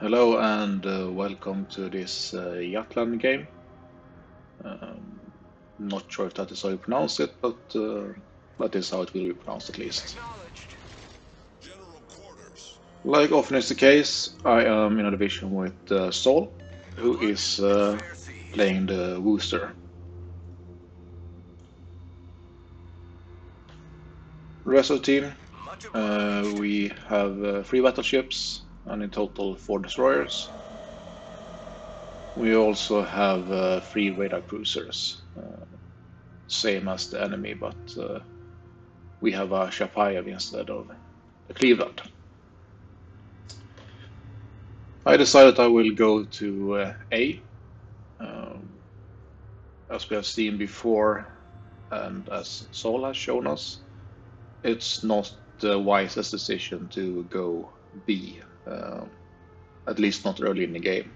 Hello and uh, welcome to this uh, game. Um, not sure if that is how you pronounce it, but uh, that is how it will be pronounced at least. Like often is the case, I am in a division with uh, Sol, who is uh, playing the Worcester. Rest of the team, uh, we have uh, three battleships, and in total four destroyers. We also have uh, three radar cruisers, uh, same as the enemy, but uh, we have a Chapayev instead of a Cleveland. I decided I will go to uh, A. Um, as we have seen before, and as Sol has shown us, it's not the wisest decision to go B at least not early in the game.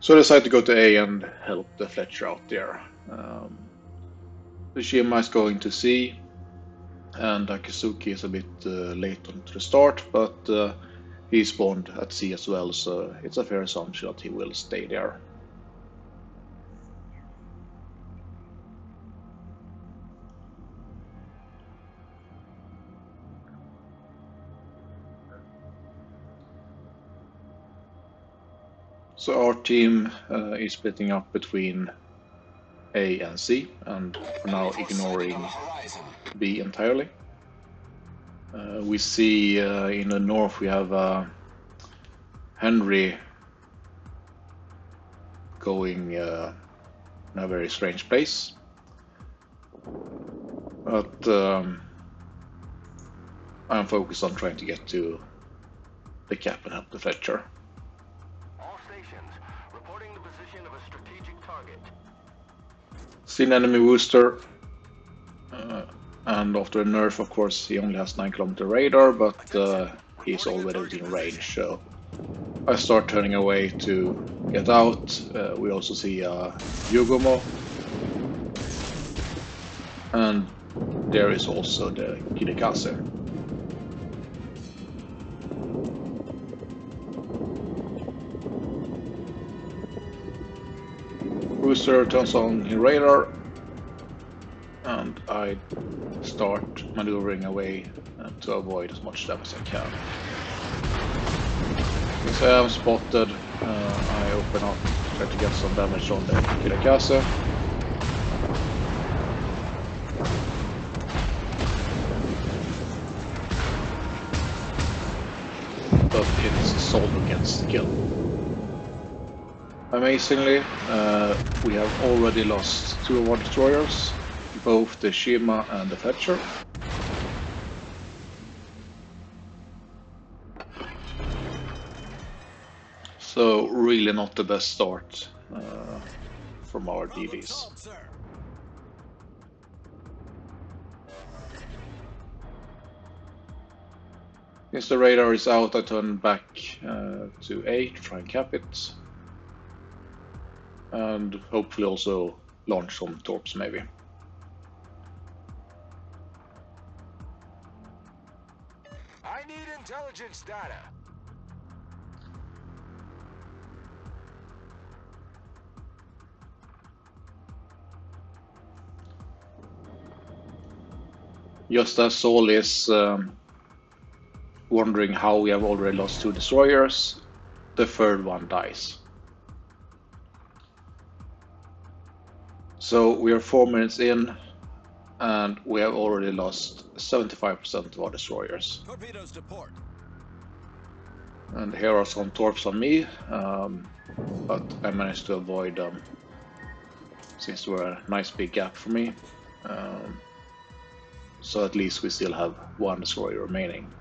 So I decided to go to A and help the Fletcher out there. Um, the Shima is going to C, and Akizuki is a bit uh, late on to the start, but uh, he spawned at C as well, so it's a fair assumption that he will stay there. So our team uh, is splitting up between A and C, and for now ignoring B entirely. Uh, we see uh, in the north we have uh, Henry going uh, in a very strange place. But um, I'm focused on trying to get to the cap and help the Fletcher. Seen enemy Worcester. Uh, and after a nerf, of course, he only has 9 kilometer radar, but uh, he's already within range, so I start turning away to get out. Uh, we also see uh, Yugumo. And there is also the Kirikase. Worcester turns on in radar and I start maneuvering away uh, to avoid as much damage as I can. Since I am spotted, uh, I open up, try to get some damage on the Kirikase. But it's Sol who gets the kill. Amazingly, uh, we have already lost two of our destroyers, both the Shima and the Fletcher. So really not the best start uh, from our DDs. Since the radar is out, I turn back uh, to A to try and cap it and hopefully also launch some torps maybe. I need intelligence data. Just as Sol is um, wondering how we have already lost two destroyers, the third one dies. So we are four minutes in, and we have already lost 75% of our destroyers. Torpedoes to port. And here are some torps on me, um, but I managed to avoid them since they were a nice big gap for me. Um, so at least we still have one destroyer remaining.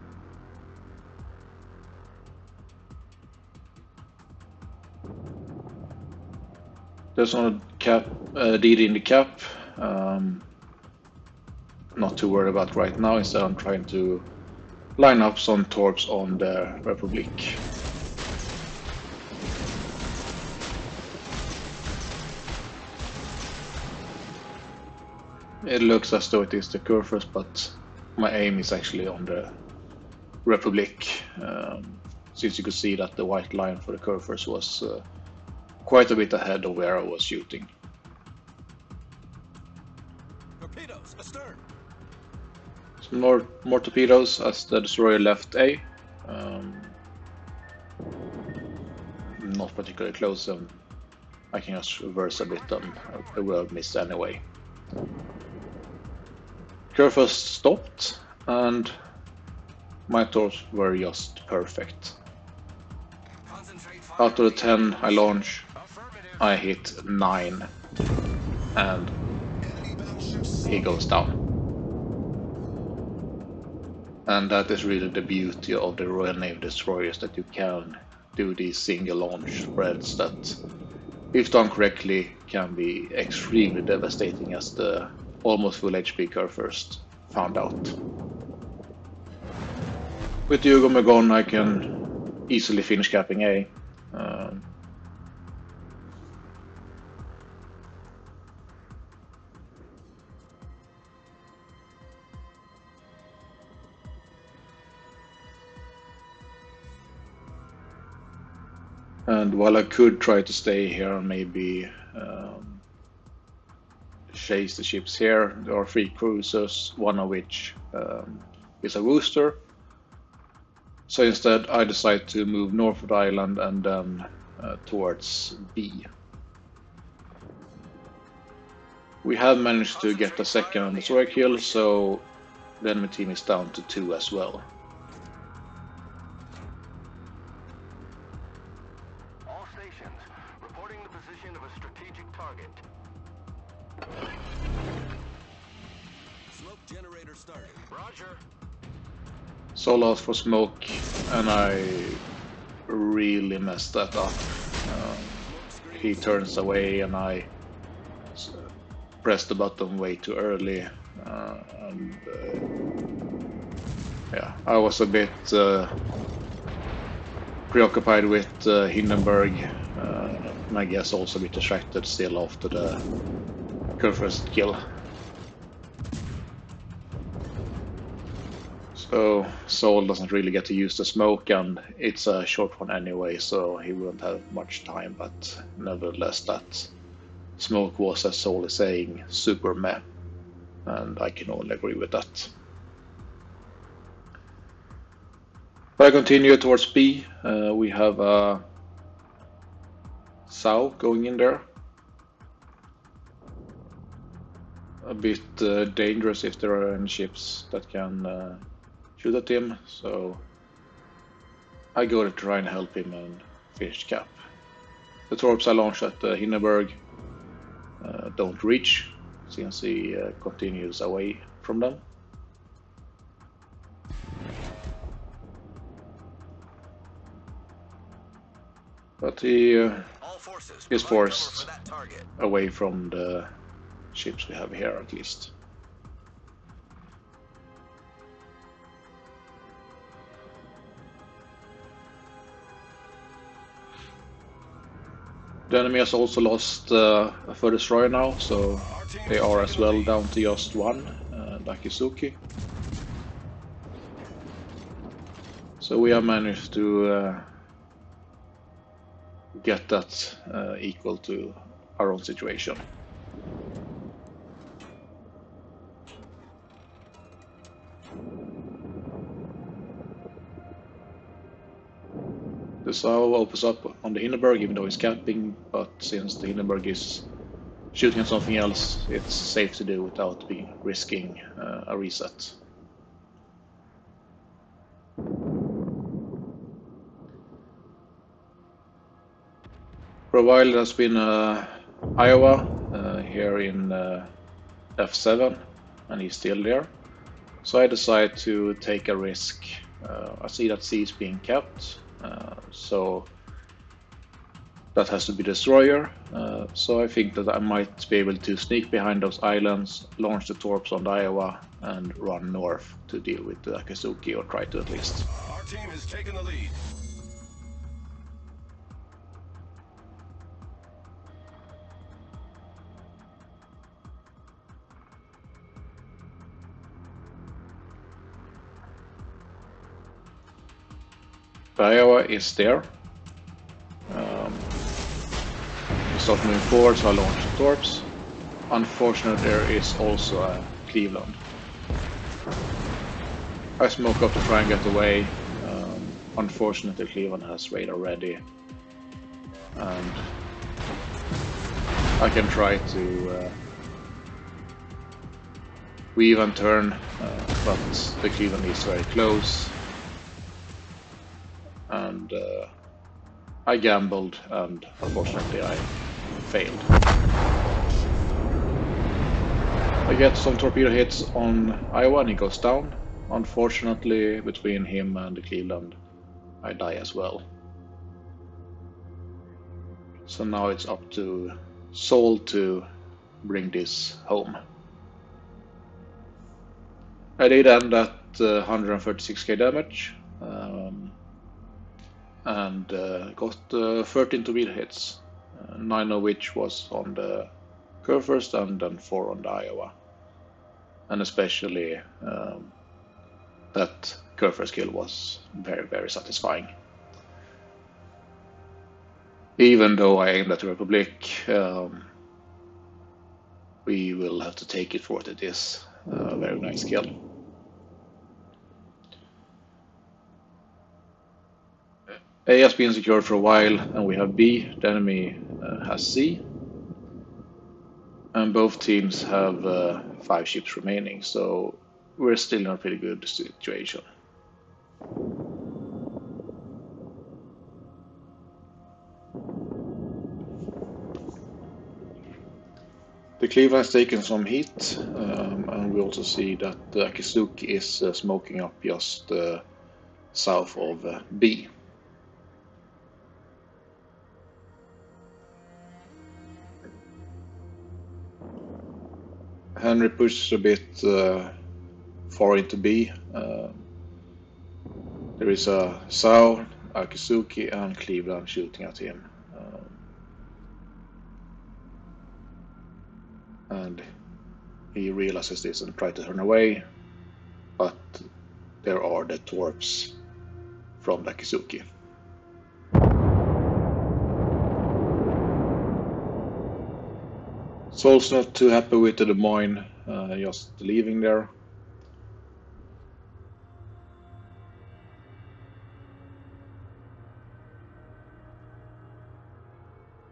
There's no cap, uh, DD in the cap. Um, not too worried about right now. Instead, I'm trying to line up some torps on the Republic. It looks as though it is the Kurfürst, but my aim is actually on the Republic, um, since you could see that the white line for the Kurfürst was uh, quite a bit ahead of where I was shooting. Torpedoes, astern. Some more, more torpedoes as the destroyer left A. Um, not particularly close, and I can just reverse a bit and I will have missed anyway. Curve stopped, and my torps were just perfect. Out of the 10 I launch. I hit 9, and he goes down. And that is really the beauty of the Royal Navy destroyers that you can do these single launch spreads that, if done correctly, can be extremely devastating as the almost full HP Kurfürst found out. With Yugumo gone I can easily finish capping A. Um, And while I could try to stay here and maybe um, chase the ships here, there are three cruisers, one of which um, is a Worcester. So instead, I decide to move north of the island and then uh, towards B. We have managed to get a second destroyer kill, so the enemy team is down to two as well. Solo out for smoke, and I really messed that up. Um, he turns away, and I pressed the button way too early. Uh, and uh, yeah, I was a bit uh, preoccupied with uh, Hindenburg, uh, and I guess also a bit distracted still after the first kill. So Sol doesn't really get to use the smoke, gun. it's a short one anyway, so he wouldn't have much time. But nevertheless, that smoke was, as Sol is saying, super meh, and I can only agree with that. But I continue towards B. Uh, we have a Sao going in there. A bit uh, dangerous if there are any ships that can uh, shoot at him, so I go to try and help him and finish the cap. The torps I launched at uh, Hindenburg uh, don't reach since he uh, continues away from them. But he uh, Is forced. For away from the ships we have here at least. The enemy has also lost uh, a further destroyer now, so they are as well down to just one, uh. So we have managed to uh, get that uh, equal to our own situation. Sao opens up on the Hindenburg even though he's camping, but since the Hindenburg is shooting at something else, it's safe to do without risking uh, a reset. For a while, there's been uh, Iowa uh, here in uh, F7, and he's still there. So I decide to take a risk. Uh, I see that C is being kept, so that has to be destroyer. Uh, so I think that I might be able to sneak behind those islands, launch the torps on the Iowa, and run north to deal with the Akizuki, or try to at least. Our team has taken the lead. Iowa is there. Um, start moving forward, so I launch the torps. Unfortunately, there is also a Cleveland. I smoke up to try and get away. Um, unfortunately, Cleveland has radar ready. And I can try to uh, weave and turn, uh, but the Cleveland is very close. And uh, I gambled, and unfortunately, I failed. I get some torpedo hits on Iowa and he goes down. Unfortunately, between him and the Cleveland, I die as well. So now it's up to Sol to bring this home. I did end at uh, 136k damage um, and uh, got uh, 13 torpedo hits, uh, 9 of which was on the Kurfürst and then 4 on the Iowa. And especially um, that Kurfürst kill was very, very satisfying. Even though I aimed at the Republic, um, we will have to take it for what it is. A very nice kill. A has been secured for a while, and we have B. The enemy uh, has C. And both teams have uh, five ships remaining, so we're still in a pretty good situation. The Cleveland has taken some heat, um, and we also see that the Akizuki is uh, smoking up just uh, south of uh, B. Henry pushes a bit uh, far into B. Uh, there is a Sao, Akizuki, and Cleveland shooting at him. Um, and he realizes this and tries to turn away, but there are the torps from the Sol's not too happy with the Des Moines, uh, just leaving there.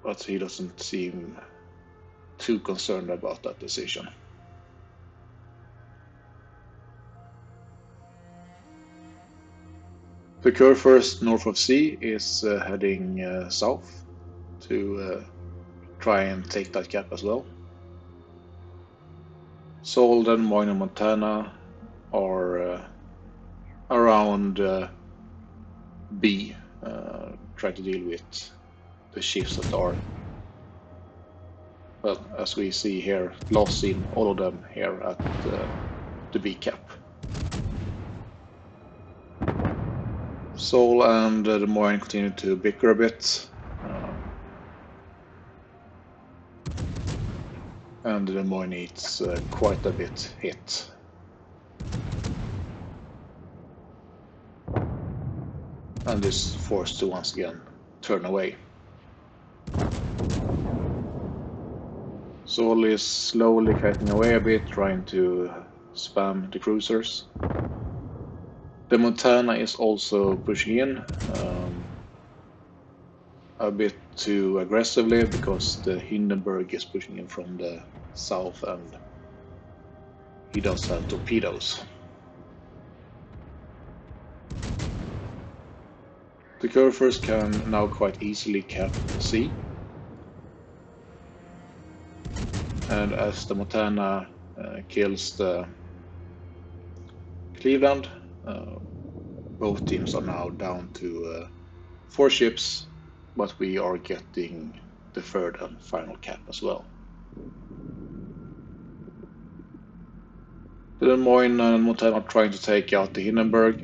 But he doesn't seem too concerned about that decision. The Kurfürst north of C is uh, heading uh, south to uh, try and take that gap as well. Solden, Moyna Montana are uh, around uh, B, uh, try to deal with the shifts that are, well, as we see here, lost in all of them here at uh, the B cap. Sol and uh, Des Moines continue to bicker a bit. And the Moines needs uh, quite a bit hit. And is forced to once again turn away. Sol is slowly cutting away a bit, trying to spam the cruisers. The Montana is also pushing in um, a bit too aggressively because the Hindenburg is pushing in from the south and he does have torpedoes. The Kurfürst can now quite easily cap C. And as the Montana uh, kills the Cleveland, uh, both teams are now down to uh, four ships, but we are getting the third and final cap as well. The Des Moines and Montana are trying to take out the Hindenburg,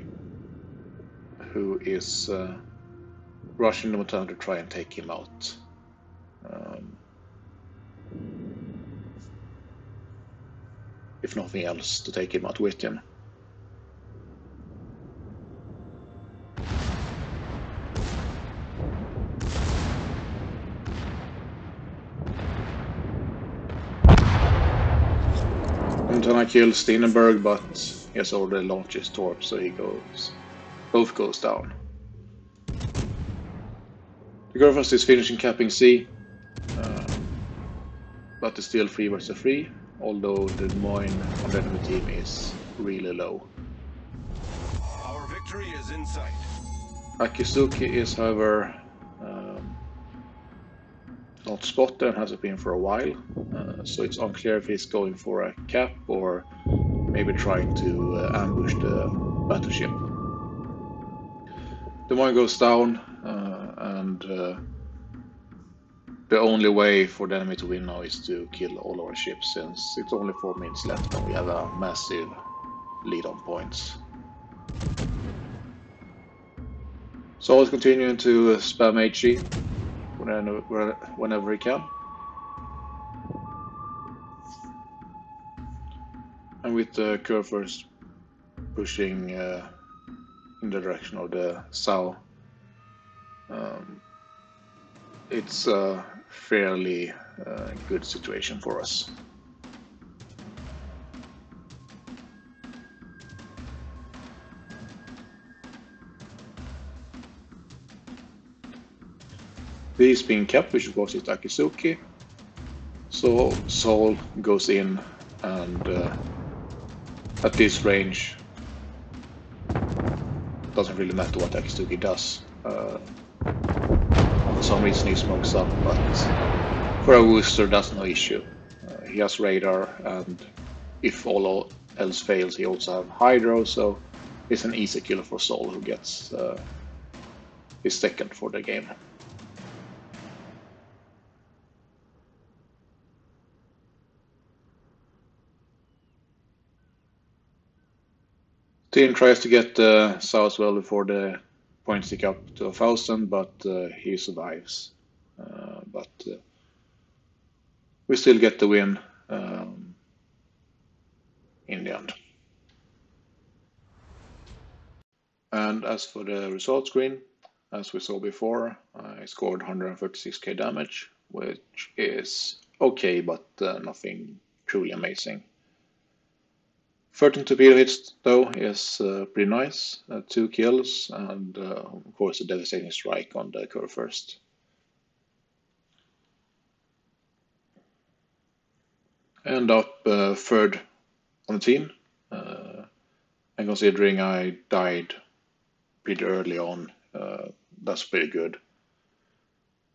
who is uh, rushing the Montana to try and take him out. Um, if nothing else, to take him out with him. Montana kills Hindenburg, but he has already launched his torch, so he goes. Both goes down. The Kurfürst is finishing capping C, uh, but it's still 3 versus 3, although the Des Moines on the enemy team is really low. Our victory is in sight. Akizuki is, however, not spotted and hasn't been for a while, uh, so it's unclear if he's going for a cap or maybe trying to uh, ambush the battleship. The one goes down, uh, and uh, the only way for the enemy to win now is to kill all our ships, since it's only four minutes left and we have a massive lead on points. So I was continuing to spam HE whenever, whenever he can. And with the Kurfürst pushing uh, in the direction of the south, um, it's a fairly uh, good situation for us. This being kept, which of course is Akizuki. So Sol goes in and uh, at this range doesn't really matter what Akizuki does. Uh, for some reason he smokes up, but for a Worcester that's no issue. Uh, he has radar and if all else fails he also has Hydro, so it's an easy kill for Sol who gets uh, his second for the game. Team tries to get uh, Southwell before the points tick up to a thousand, but uh, he survives. Uh, but uh, we still get the win um, in the end. And as for the result screen, as we saw before, I scored 136k damage, which is okay, but uh, nothing truly amazing. 13 torpedo hits though is uh, pretty nice. Uh, two kills and uh, of course a devastating strike on the Kurfürst. End up uh, third on the team. Uh, and considering I died pretty early on, uh, that's pretty good.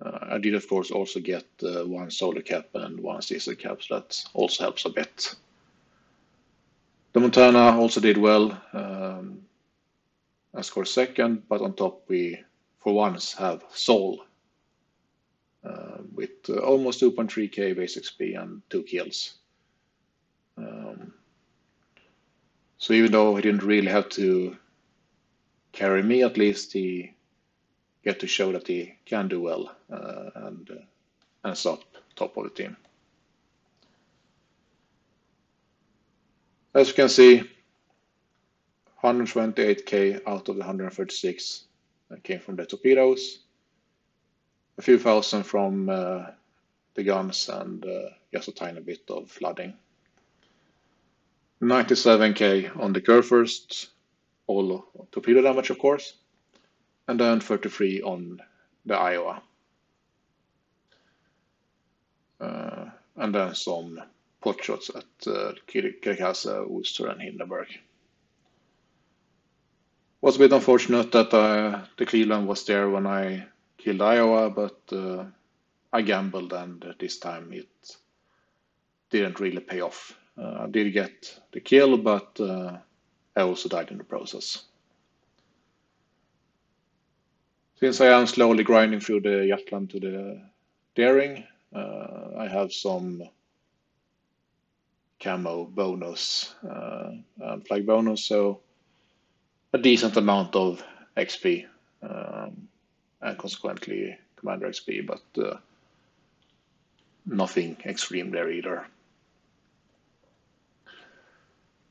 I did of course also get one solar cap and one season cap, so that also helps a bit. The Montana also did well. Um, I scored second, but on top we, for once, have Sol uh, with uh, almost 2.3k base XP and two kills. Um, so even though he didn't really have to carry me, at least he get to show that he can do well uh, and uh, up top of the team. As you can see, 128k out of the 136 came from the torpedoes, a few thousand from uh, the guns, and uh, just a tiny bit of flooding. 97k on the Kurfürst, all torpedo damage, of course, and then 33 on the Iowa. Uh, and then some potshots at uh, Kirikasa, and Hindenburg. Was a bit unfortunate that uh, the Cleveland was there when I killed Iowa, but uh, I gambled, and this time it didn't really pay off. Uh, I did get the kill, but uh, I also died in the process. Since I am slowly grinding through the Jutland to the daring, uh, I have some camo bonus uh, and flag bonus, so a decent amount of XP um, and consequently commander XP, but uh, nothing extreme there either.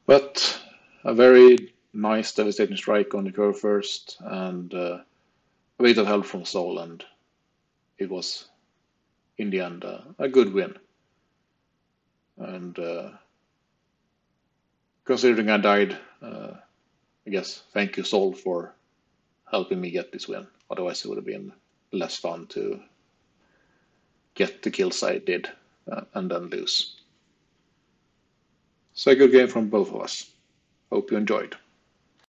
But a very nice devastating strike on the Kurfürst and uh, a bit of help from Sol, and it was in the end uh, a good win and uh, considering I died, uh, I guess thank you, Sol, for helping me get this win. Otherwise, it would have been less fun to get the kills I did uh, and then lose. So a good game from both of us. Hope you enjoyed.